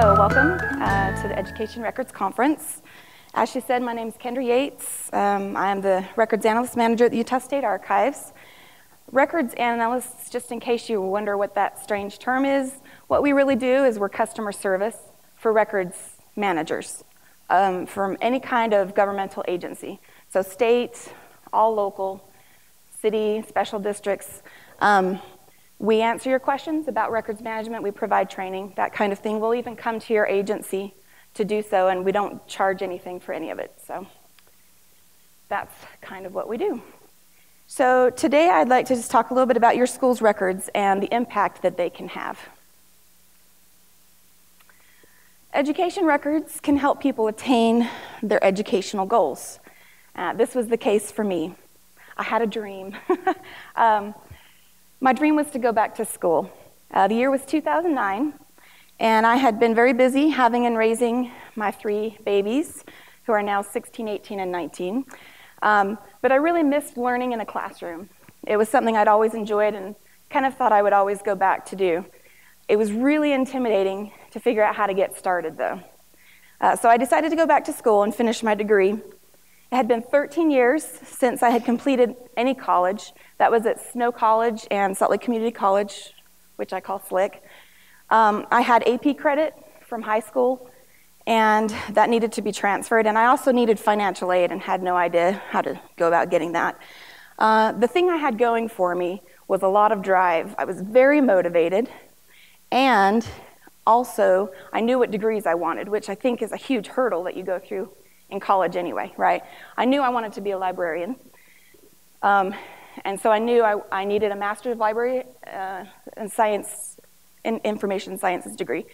So, welcome uh, to the Education Records Conference. As she said, my name is Kendra Yates. Um, I am the Records Analyst Manager at the Utah State Archives. Records analysts, just in case you wonder what that strange term is, what we really do is we're customer service for records managers um, from any kind of governmental agency. So, state, all local, city, special districts. Um, we answer your questions about records management. We provide training, that kind of thing. We'll even come to your agency to do so, and we don't charge anything for any of it. So that's kind of what we do. So today I'd like to just talk a little bit about your school's records and the impact that they can have. Education records can help people attain their educational goals. Uh, this was the case for me. I had a dream. um, my dream was to go back to school. Uh, the year was 2009, and I had been very busy having and raising my three babies, who are now 16, 18, and 19. Um, but I really missed learning in a classroom. It was something I'd always enjoyed and kind of thought I would always go back to do. It was really intimidating to figure out how to get started, though. Uh, so I decided to go back to school and finish my degree. It had been 13 years since I had completed any college. That was at Snow College and Salt Lake Community College, which I call SLIC. Um, I had AP credit from high school, and that needed to be transferred. And I also needed financial aid and had no idea how to go about getting that. Uh, the thing I had going for me was a lot of drive. I was very motivated, and also I knew what degrees I wanted, which I think is a huge hurdle that you go through in college anyway, right? I knew I wanted to be a librarian. Um, and so I knew I, I needed a Master's of Library uh, and Science, in Information Sciences degree,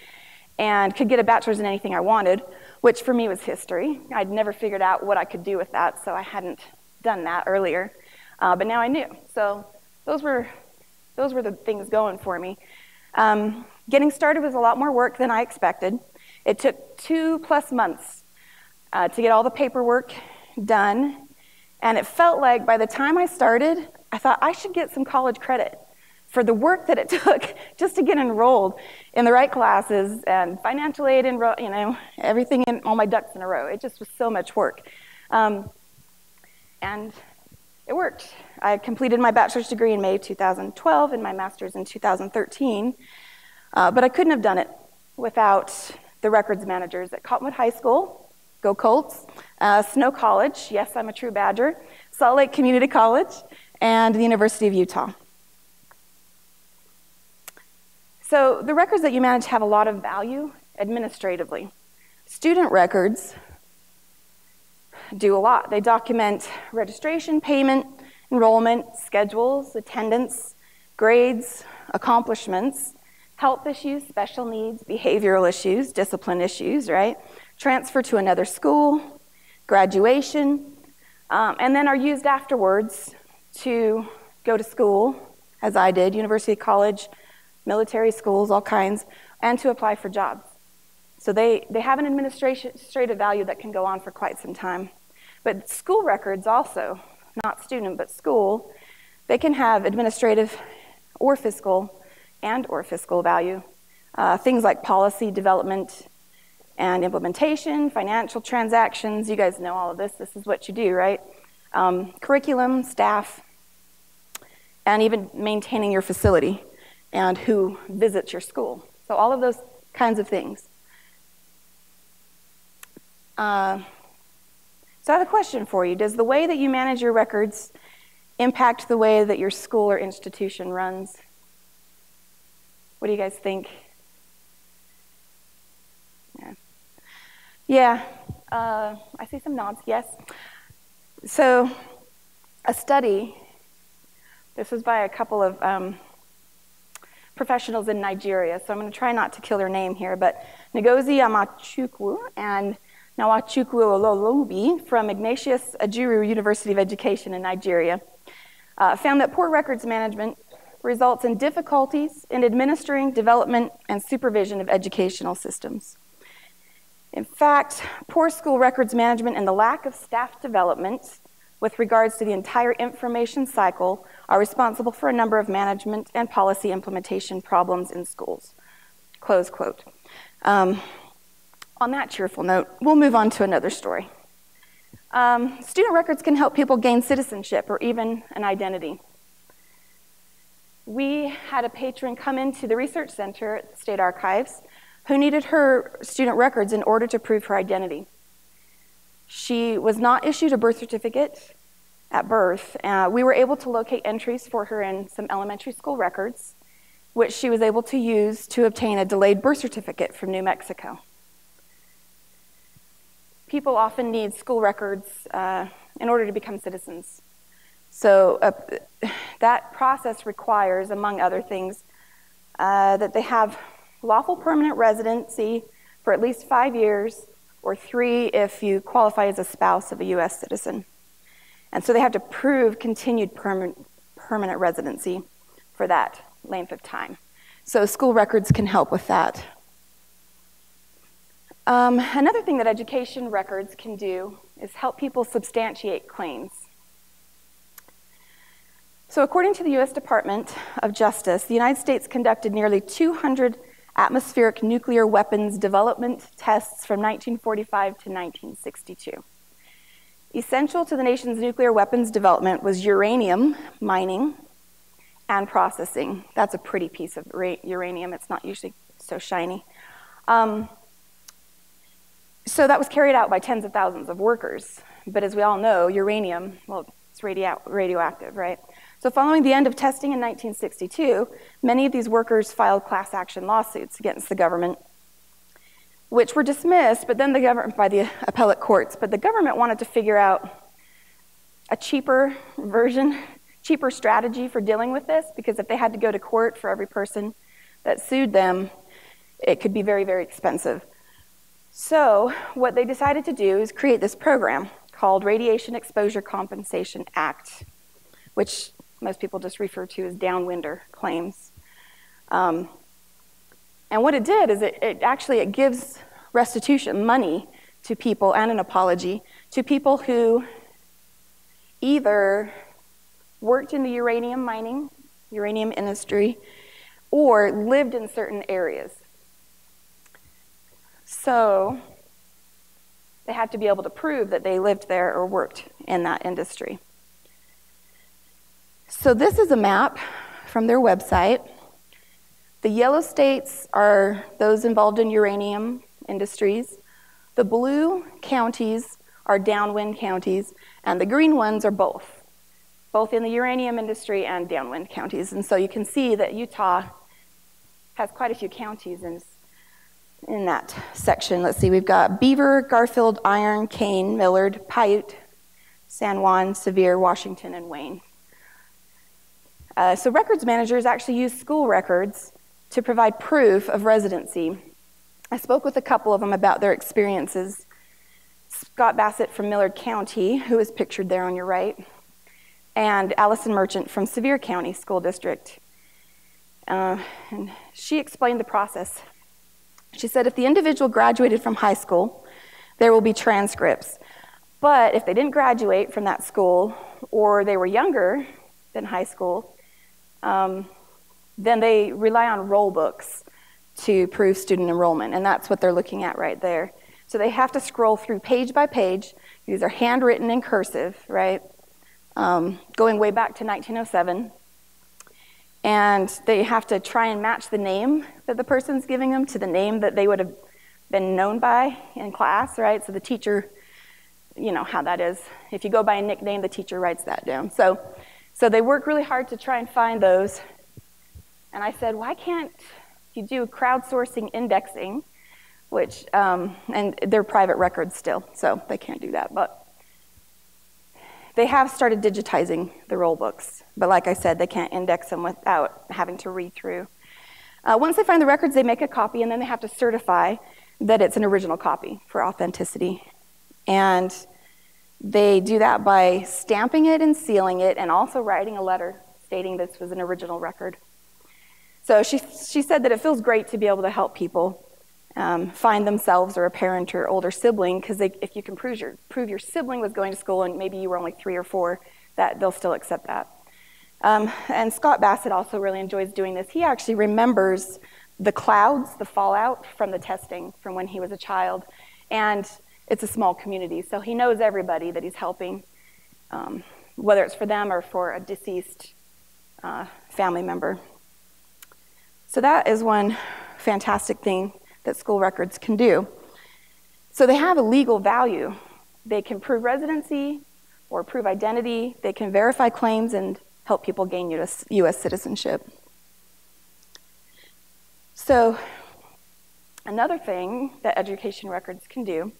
and could get a bachelor's in anything I wanted, which for me was history. I'd never figured out what I could do with that, so I hadn't done that earlier. Uh, but now I knew. So those were, those were the things going for me. Um, getting started was a lot more work than I expected. It took two plus months uh, to get all the paperwork done. And it felt like by the time I started, I thought I should get some college credit for the work that it took just to get enrolled in the right classes and financial aid, and you know, everything in all my ducks in a row. It just was so much work. Um, and it worked. I completed my bachelor's degree in May 2012 and my master's in 2013. Uh, but I couldn't have done it without the records managers at Cottonwood High School Go Colts. Uh, Snow College, yes, I'm a true Badger. Salt Lake Community College, and the University of Utah. So the records that you manage have a lot of value administratively. Student records do a lot. They document registration, payment, enrollment, schedules, attendance, grades, accomplishments, health issues, special needs, behavioral issues, discipline issues, right? transfer to another school, graduation, um, and then are used afterwards to go to school, as I did, university, college, military schools, all kinds, and to apply for jobs. So they, they have an administrative value that can go on for quite some time. But school records also, not student, but school, they can have administrative or fiscal and or fiscal value. Uh, things like policy development, and implementation, financial transactions. You guys know all of this. This is what you do, right? Um, curriculum, staff, and even maintaining your facility and who visits your school. So, all of those kinds of things. Uh, so, I have a question for you. Does the way that you manage your records impact the way that your school or institution runs? What do you guys think? Yeah, uh, I see some nods, yes. So, a study, this was by a couple of um, professionals in Nigeria, so I'm going to try not to kill their name here, but Ngozi Amanchukwu and Nwachukwu Ololube from Ignatius Ajuru University of Education in Nigeria uh, found that poor records management results in difficulties in administering, development, and supervision of educational systems. In fact, poor school records management and the lack of staff development with regards to the entire information cycle are responsible for a number of management and policy implementation problems in schools. Close quote. Um, on that cheerful note, we'll move on to another story. Um, student records can help people gain citizenship or even an identity. We had a patron come into the research center at the State Archives who needed her student records in order to prove her identity. She was not issued a birth certificate at birth. Uh, we were able to locate entries for her in some elementary school records, which she was able to use to obtain a delayed birth certificate from New Mexico. People often need school records uh, in order to become citizens. So uh, that process requires, among other things, uh, that they have lawful permanent residency for at least five years, or three if you qualify as a spouse of a U.S. citizen. And so they have to prove continued permanent, permanent residency for that length of time. So school records can help with that. Um, another thing that education records can do is help people substantiate claims. So, according to the U.S. Department of Justice, the United States conducted nearly 200 atmospheric nuclear weapons development tests from 1945 to 1962. Essential to the nation's nuclear weapons development was uranium mining and processing. That's a pretty piece of uranium, it's not usually so shiny. Um, so that was carried out by tens of thousands of workers. But as we all know, uranium, well, it's radio- radioactive, right? So, following the end of testing in 1962, many of these workers filed class action lawsuits against the government, which were dismissed, but then the government by the appellate courts. But the government wanted to figure out a cheaper version, cheaper strategy for dealing with this, because if they had to go to court for every person that sued them, it could be very, very expensive. So, what they decided to do is create this program called Radiation Exposure Compensation Act, which most people just refer to as downwinder claims. Um, and what it did is it, it actually it gives restitution money to people and an apology to people who either worked in the uranium mining, uranium industry, or lived in certain areas. So they had to be able to prove that they lived there or worked in that industry. So, this is a map from their website. The yellow states are those involved in uranium industries. The blue counties are downwind counties, and the green ones are both, both in the uranium industry and downwind counties. And so you can see that Utah has quite a few counties in, in that section. Let's see, we've got Beaver, Garfield, Iron, Kane, Millard, Piute, San Juan, Sevier, Washington, and Wayne. Uh, so, records managers actually use school records to provide proof of residency. I spoke with a couple of them about their experiences. Scott Bassett from Millard County, who is pictured there on your right, and Allison Merchant from Sevier County School District. Uh, and she explained the process. She said if the individual graduated from high school, there will be transcripts. But if they didn't graduate from that school, or they were younger than high school, um, then they rely on roll books to prove student enrollment, and that's what they're looking at right there. So they have to scroll through page by page. These are handwritten in cursive, right? Um, going way back to 1907. And they have to try and match the name that the person's giving them to the name that they would have been known by in class, right? So the teacher, you know how that is. If you go by a nickname, the teacher writes that down. So so they work really hard to try and find those. And I said, why can't you do crowdsourcing indexing, which, um, and they're private records still, so they can't do that. But they have started digitizing the roll books. But like I said, they can't index them without having to read through. Uh, once they find the records, they make a copy, and then they have to certify that it's an original copy for authenticity. And they do that by stamping it and sealing it and also writing a letter stating this was an original record. So she, she said that it feels great to be able to help people um, find themselves or a parent or older sibling because if you can prove your, prove your sibling was going to school and maybe you were only three or four, that they'll still accept that. Um, and Scott Bassett also really enjoys doing this. He actually remembers the clouds, the fallout from the testing from when he was a child. And it's a small community, so he knows everybody that he's helping, um, whether it's for them or for a deceased uh, family member. So that is one fantastic thing that school records can do. So they have a legal value. They can prove residency or prove identity, they can verify claims and help people gain US, US citizenship. So, another thing that education records can do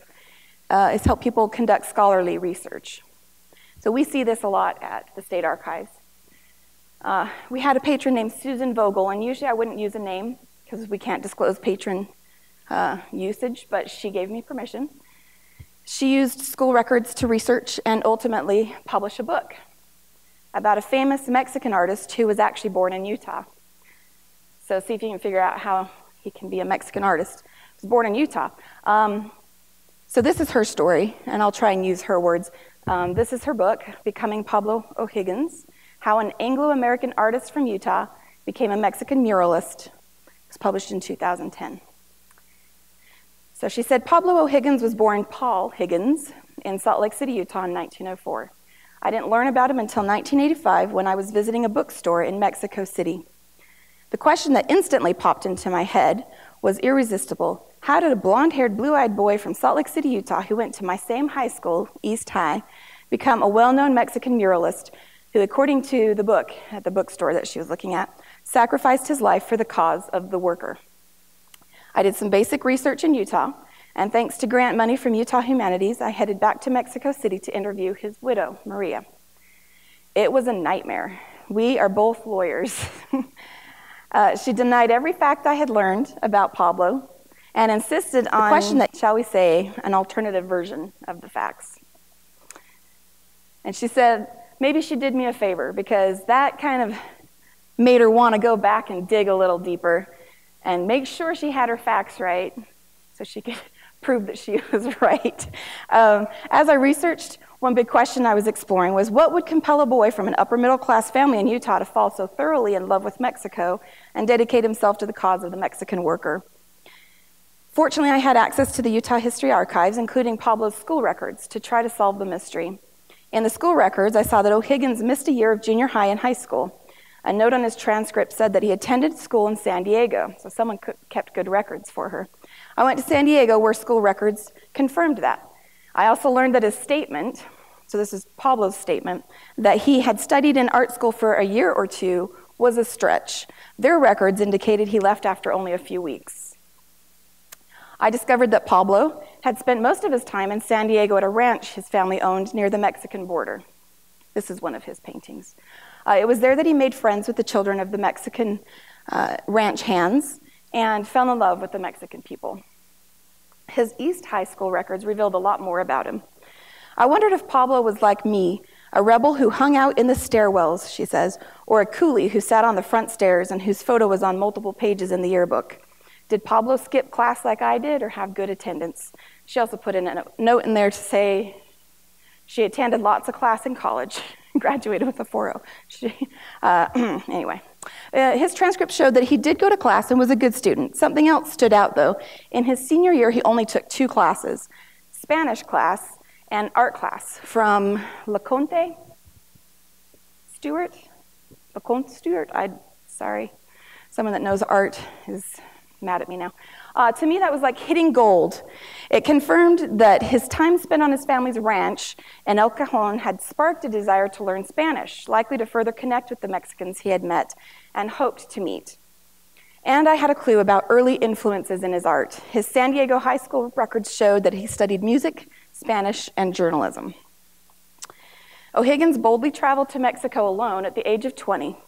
uh, is help people conduct scholarly research. So, we see this a lot at the State Archives. Uh, we had a patron named Susan Vogel, and usually I wouldn't use a name because we can't disclose patron uh, usage, but she gave me permission. She used school records to research and ultimately publish a book about a famous Mexican artist who was actually born in Utah. So, see if you can figure out how he can be a Mexican artist. He was born in Utah. Um, so, this is her story, and I'll try and use her words. Um, this is her book, Becoming Pablo O'Higgins How an Anglo American Artist from Utah Became a Mexican Muralist. It was published in 2010. So she said Pablo O'Higgins was born Paul Higgins in Salt Lake City, Utah in 1904. I didn't learn about him until 1985 when I was visiting a bookstore in Mexico City. The question that instantly popped into my head was irresistible. How did a blonde haired, blue eyed boy from Salt Lake City, Utah, who went to my same high school, East High, become a well known Mexican muralist who, according to the book at the bookstore that she was looking at, sacrificed his life for the cause of the worker? I did some basic research in Utah, and thanks to grant money from Utah Humanities, I headed back to Mexico City to interview his widow, Maria. It was a nightmare. We are both lawyers. uh, she denied every fact I had learned about Pablo and insisted on the question that, shall we say, an alternative version of the facts. And she said, maybe she did me a favor because that kind of made her want to go back and dig a little deeper and make sure she had her facts right so she could prove that she was right. Um, as I researched, one big question I was exploring was what would compel a boy from an upper middle class family in Utah to fall so thoroughly in love with Mexico and dedicate himself to the cause of the Mexican worker? Fortunately, I had access to the Utah History Archives, including Pablo's school records, to try to solve the mystery. In the school records, I saw that O'Higgins missed a year of junior high and high school. A note on his transcript said that he attended school in San Diego, so someone kept good records for her. I went to San Diego where school records confirmed that. I also learned that his statement, so this is Pablo's statement, that he had studied in art school for a year or two was a stretch. Their records indicated he left after only a few weeks. I discovered that Pablo had spent most of his time in San Diego at a ranch his family owned near the Mexican border. This is one of his paintings. Uh, it was there that he made friends with the children of the Mexican uh, ranch hands and fell in love with the Mexican people. His East High School records revealed a lot more about him. I wondered if Pablo was like me, a rebel who hung out in the stairwells, she says, or a coolie who sat on the front stairs and whose photo was on multiple pages in the yearbook. Did Pablo skip class like I did or have good attendance? She also put in a note in there to say she attended lots of class in college. graduated with a 4.0. She, uh, anyway, uh, his transcript showed that he did go to class and was a good student. Something else stood out, though. In his senior year, he only took two classes Spanish class and art class from LeConte Stewart. LeConte Stewart? I sorry. Someone that knows art is mad at me now. Uh, to me, that was like hitting gold. It confirmed that his time spent on his family's ranch in El Cajon had sparked a desire to learn Spanish, likely to further connect with the Mexicans he had met and hoped to meet. And I had a clue about early influences in his art. His San Diego high school records showed that he studied music, Spanish, and journalism. O'Higgins boldly traveled to Mexico alone at the age of 20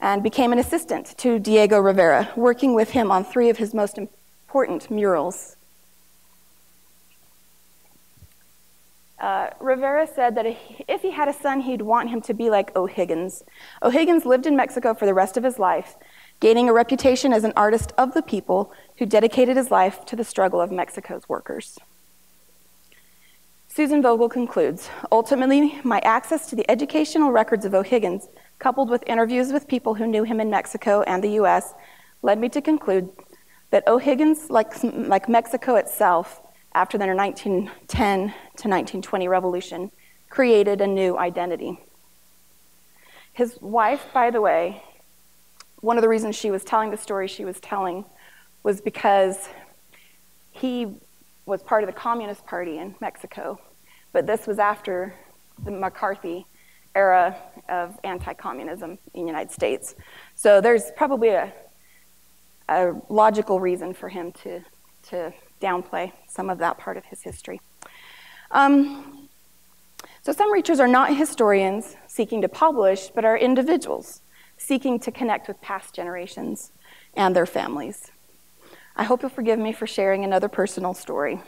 and became an assistant to Diego Rivera, working with him on three of his most important murals. Uh, Rivera said that if he had a son, he'd want him to be like O'Higgins. O'Higgins lived in Mexico for the rest of his life, gaining a reputation as an artist of the people who dedicated his life to the struggle of Mexico's workers. Susan Vogel concludes Ultimately, my access to the educational records of O'Higgins, coupled with interviews with people who knew him in Mexico and the U.S., led me to conclude that O'Higgins, like, like Mexico itself, after the 1910 to 1920 revolution, created a new identity. His wife, by the way, one of the reasons she was telling the story she was telling was because he was part of the Communist Party in Mexico, but this was after the McCarthy era of anti communism in the United States. So there's probably a, a logical reason for him to, to downplay some of that part of his history. Um, so some reachers are not historians seeking to publish, but are individuals seeking to connect with past generations and their families. I hope you'll forgive me for sharing another personal story.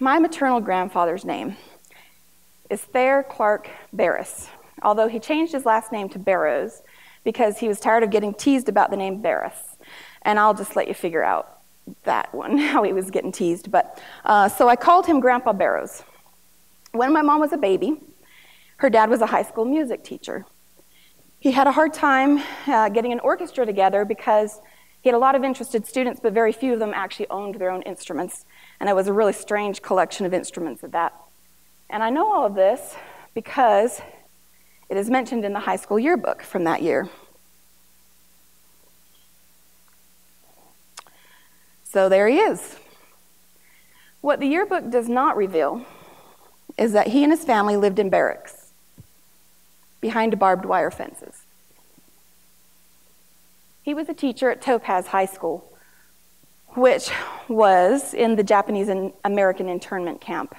My maternal grandfather's name is Thayer Clark Barris, although he changed his last name to Barrows because he was tired of getting teased about the name Barris. And I'll just let you figure out that one, how he was getting teased. But uh, so I called him Grandpa Barrows. When my mom was a baby, her dad was a high school music teacher. He had a hard time uh, getting an orchestra together because he had a lot of interested students, but very few of them actually owned their own instruments. And it was a really strange collection of instruments at that. And I know all of this because it is mentioned in the high school yearbook from that year. So there he is. What the yearbook does not reveal is that he and his family lived in barracks behind barbed wire fences. He was a teacher at Topaz High School, which was in the Japanese and American internment camp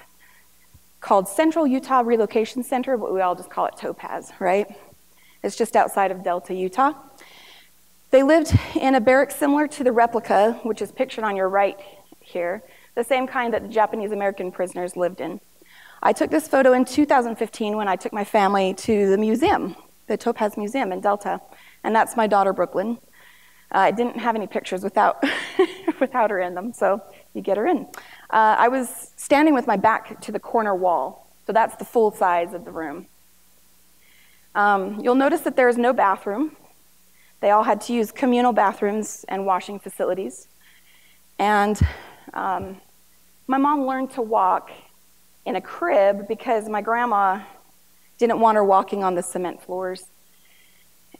called Central Utah Relocation Center, but we all just call it Topaz, right? It's just outside of Delta, Utah. They lived in a barrack similar to the replica, which is pictured on your right here, the same kind that the Japanese American prisoners lived in. I took this photo in 2015 when I took my family to the museum, the Topaz Museum in Delta, and that's my daughter, Brooklyn. Uh, I didn't have any pictures without, without her in them, so you get her in. Uh, I was standing with my back to the corner wall, so that's the full size of the room. Um, you'll notice that there is no bathroom. They all had to use communal bathrooms and washing facilities. And um, my mom learned to walk in a crib because my grandma didn't want her walking on the cement floors.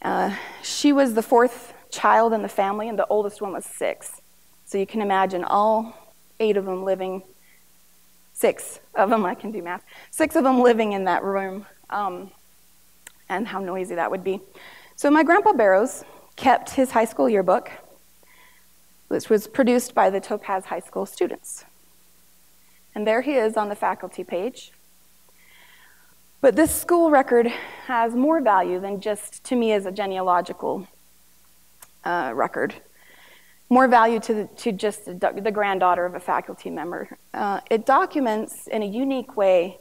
Uh, she was the fourth child in the family, and the oldest one was six. So you can imagine all eight of them living, six of them, I can do math, six of them living in that room, um, and how noisy that would be. So my grandpa Barrows kept his high school yearbook, which was produced by the Topaz High School students. And there he is on the faculty page. But this school record has more value than just to me as a genealogical uh, record. More value to, the, to just the, the, granddaughter of a faculty member. Uh, it documents in a unique way,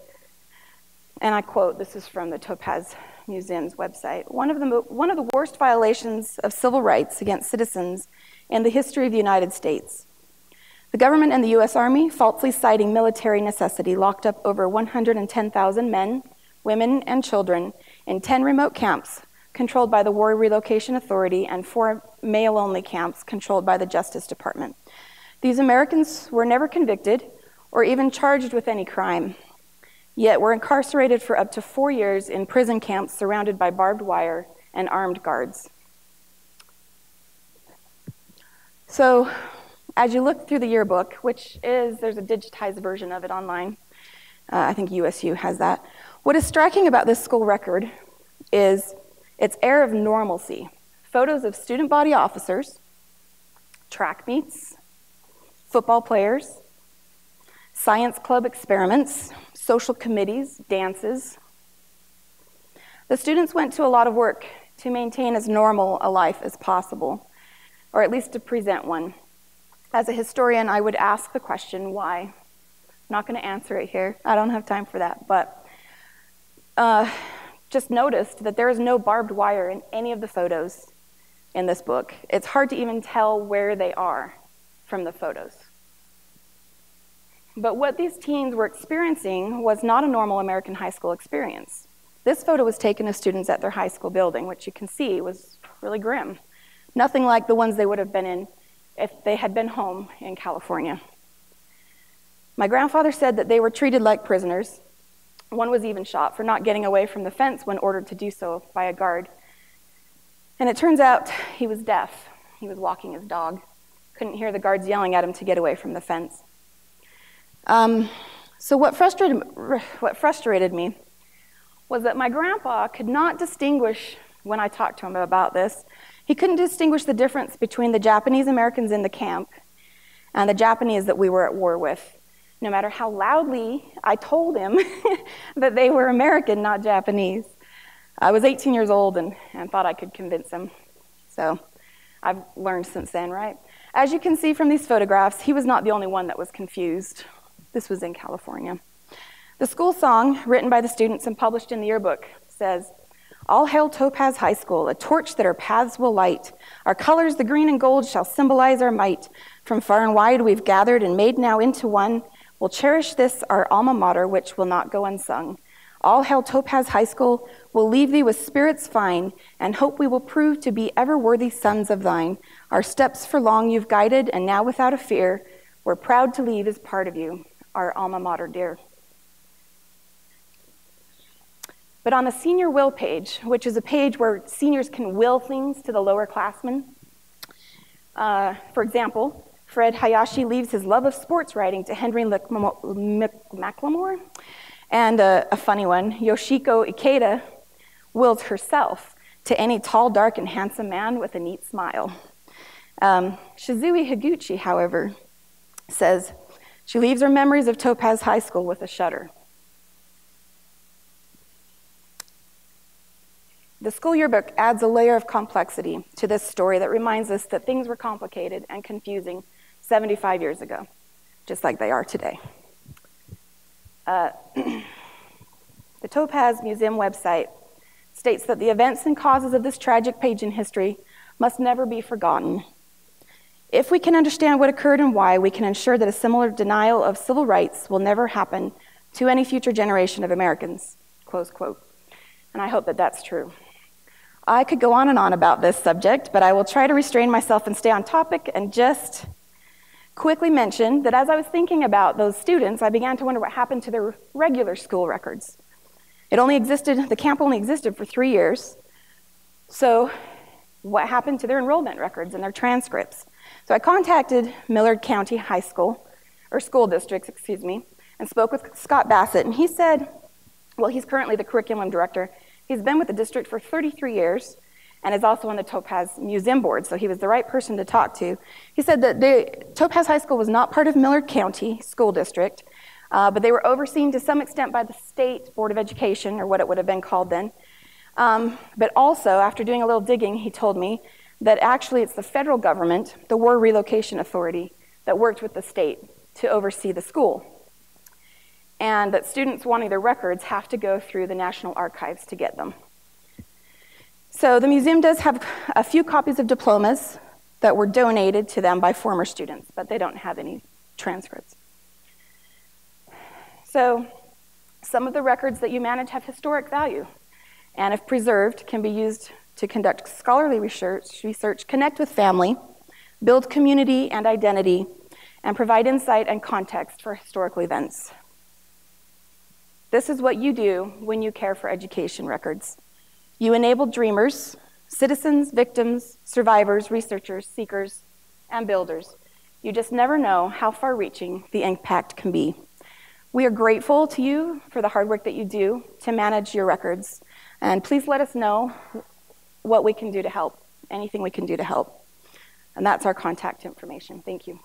and I quote this is from the Topaz Museum's website one of, the, one of the worst violations of civil rights against citizens in the history of the United States. The government and the U.S. Army, falsely citing military necessity, locked up over 110,000 men, women, and children in 10 remote camps controlled by the War Relocation Authority, and four male only camps controlled by the Justice Department. These Americans were never convicted or even charged with any crime, yet were incarcerated for up to four years in prison camps surrounded by barbed wire and armed guards. So, as you look through the yearbook, which is, there's a digitized version of it online, uh, I think USU has that. What is striking about this school record is its air of normalcy. Photos of student body officers, track meets, football players, science club experiments, social committees, dances. The students went to a lot of work to maintain as normal a life as possible, or at least to present one. As a historian, I would ask the question, why? I'm not going to answer it here. I don't have time for that. But uh, just noticed that there is no barbed wire in any of the photos in this book. It's hard to even tell where they are from the photos. But what these teens were experiencing was not a normal American high school experience. This photo was taken of students at their high school building, which you can see was really grim. nothing like the ones they would have been in if they had been home in California. My grandfather said that they were treated like prisoners. One was even shot for not getting away from the fence when ordered to do so by a guard. And it turns out he was deaf. He was walking his dog. Couldn't hear the guards yelling at him to get away from the fence. Um, so, what frustrated, what frustrated me was that my grandpa could not distinguish, when I talked to him about this, he couldn't distinguish the difference between the Japanese Americans in the camp and the Japanese that we were at war with no matter how loudly I told him that they were American, not Japanese. I was 18 years old and, and thought I could convince him. So I've learned since then, right? As you can see from these photographs, he was not the only one that was confused. This was in California. The school song, written by the students and published in the yearbook, says, All hail Topaz High School, a torch that our paths will light. Our colors, the green and gold, shall symbolize our might. From far and wide we've gathered and made now into one. We'll cherish this, our alma mater, which will not go unsung. All hail Topaz High School. We'll leave thee with spirits fine, and hope we will prove to be ever worthy sons of thine. Our steps for long you've guided, and now without a fear, we're proud to leave as part of you, our alma mater dear. But on the senior will page, which is a page where seniors can will things to the lower classmen, uh, for example, Fred Hayashi leaves his love of sports writing to Henry McLemore. And a, a funny one, Yoshiko Ikeda wills herself to any tall, dark, and handsome man with a neat smile. Um, Shizue Higuchi, however, says she leaves her memories of Topaz High School with a shudder. The school yearbook adds a layer of complexity to this story that reminds us that things were complicated and confusing 75 years ago, just like they are today. Uh, the Topaz Museum website states that the events and causes of this tragic page in history must never be forgotten. If we can understand what occurred and why, we can ensure that a similar denial of civil rights will never happen to any future generation of Americans. Close quote. And I hope that that's true. I could go on and on about this subject, but I will try to restrain myself and stay on topic and just quickly mention that as I was thinking about those students, I began to wonder what happened to their regular school records. It only existed, the camp only existed for three years. So, what happened to their enrollment records and their transcripts? So, I contacted Millard County High School, or school districts, excuse me, and spoke with Scott Bassett, and he said, well, he's currently the curriculum director. He's been with the district for 33 years, and is also on the Topaz Museum Board, so he was the right person to talk to. He said that the, Topaz High School was not part of Millard County School District, uh, but they were overseen to some extent by the State Board of Education, or what it would have been called then. Um, but also, after doing a little digging, he told me that actually it's the federal government, the War Relocation Authority, that worked with the state to oversee the school. And that students wanting their records have to go through the National Archives to get them. So the museum does have a few copies of diplomas that were donated to them by former students, but they don't have any transcripts. So some of the records that you manage have historic value, and if preserved, can be used to conduct scholarly research, research connect with family, build community and identity, and provide insight and context for historical events. This is what you do when you care for education records. You enable dreamers, citizens, victims, survivors, researchers, seekers, and builders. You just never know how far reaching the impact can be. We are grateful to you for the hard work that you do to manage your records. And please let us know what we can do to help, anything we can do to help. And that's our contact information. Thank you.